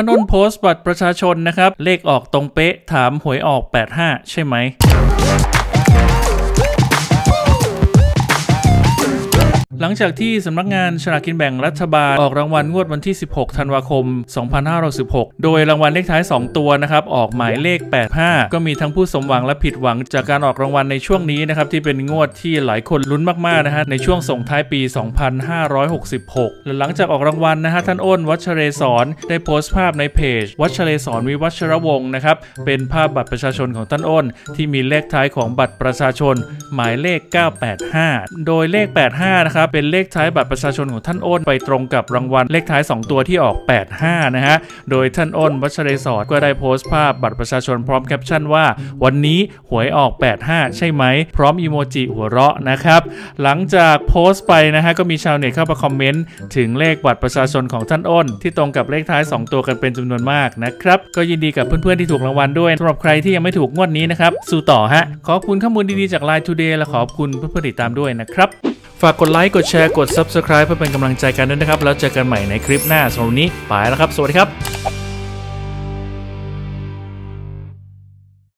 ถนนโพสต์บัตรประชาชนนะครับ เลขออกตรงเป๊ะถามหวยออก 85 ใช่ไหม หลังจากที่สำนักงานฉลากกินแบ่งรัฐบาลออกรางวัลงวดวันที่ 16 ธันวาคม 2516 โดยรางวัลเลขท้าย 2 ตัวนะครับ ออกหมายเลข 85 ก็มีทั้งผู้สมหวังและผิดหวังจากการออกรางวัลในช่วงนี้นะครับ ที่เป็นงวดที่หลายคนลุ้นมากๆนะฮะในช่วงส่งท้ายปี 2566 และหลังจากออกรางวัลนะฮะท่านอ้นวัชเรศรได้โพสต์ภาพในเพจ วัชเรศรวิวัชรวงศ์นะครับเป็นภาพบัตรประชาชนของท่านอ้น ที่มีเลขท้ายของบัตรประชาชน หมายเลข 985 โดยเลข 85 นะครับเป็นเลขท้ายบัตรประชาชนของท่านอ้นไปตรงกับรางวัลเลขท้าย 2 ตัวที่ออก 85 นะฮะ โดยท่านอ้นวัชเรศรก็ได้โพสต์ภาพบัตรประชาชนพร้อมแคปชั่นว่า วันนี้หวยออก 85 ใช่ไหม พร้อมอีโมจิหัวเราะนะครับ หลังจากโพสต์ไปนะฮะก็มีชาวเน็ตเข้ามาคอมเมนต์ถึงเลขบัตรประชาชนของท่านอ้น ที่ตรงกับเลขท้าย 2 ตัวกันเป็นจำนวนมากนะครับก็ยินดีกับเพื่อนๆที่ถูกรางวัลด้วยสำหรับใครที่ยังไม่ถูกงวดนี้นะครับสู้ต่อฮะขอบคุณข้อมูลดีๆจาก Line Today และขอบคุณเพื่อนๆติดตามด้วยนะครับ ฝากกดไลค์ กดแชร์ กด Subscribe เพื่อเป็นกำลังใจกันด้วยนะครับ แล้วเจอกันใหม่ในคลิปหน้าสำหรับวันนี้ ไปแล้วครับ สวัสดีครับ